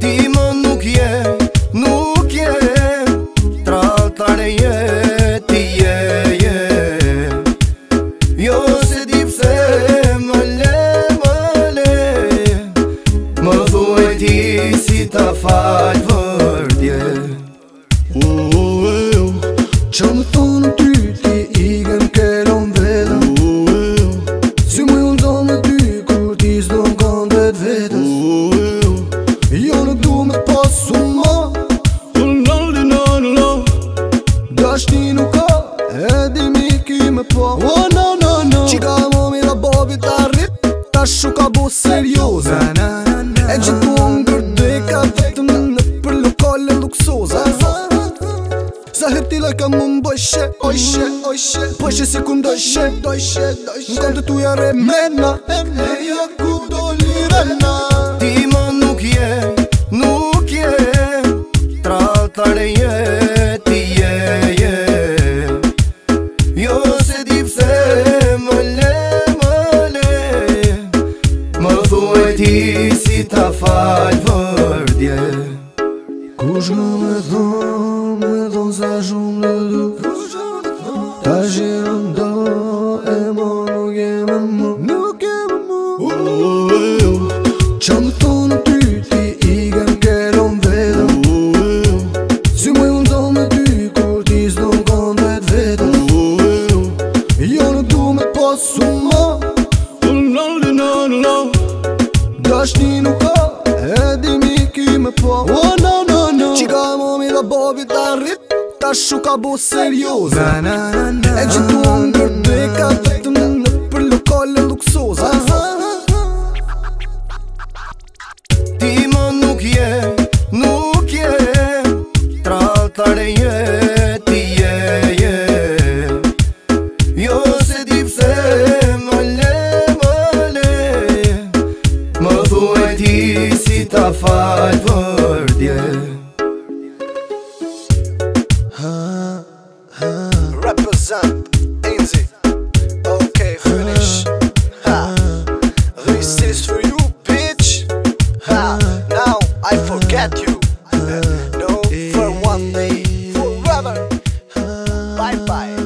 Ti më nuk je, nuk je Traltare je, ti je, je Jo se di pse më le, më le Më thuaj ti si ta faljë vërdje Që më thuaj ti si ta Iki me po Oh no no no Qika e momi dhe bobi ta rrit Ta shu ka bo serioze Na na na na E gjithë po unë kërdej ka vetëm në për lokale luksoze Sa hëti le ka më mbojshe Ojshe, ojshe Pojshe si ku ndojshe Dojshe, dojshe Në kam të tuja re mena E me jo ku do lirena Ti ti si ta falë vërdje Kush në me thonë, me thonë sa shumë në du Ta shirë në do, e mo nuk e më mu Nuk e më mu Qa më thonë ty, ti i gëmë kërëm vetëm Si më më thonë me ty, kur ti së në kondet vetëm Jo në du me posë më Tash një nuk ka, edi di një me po Oh no no no Qika e mami dhe babi ta rrit Tash shu ka bo serios Na na na na E gjithu unë kër të ka të në në për lokale luksoza Aha Ti më nuk je, nuk je Tra altare je yeah. tu e di si ta për dje Represent Ok, finish This is for you, bitch Now I forget you No, for one day Forever Bye-bye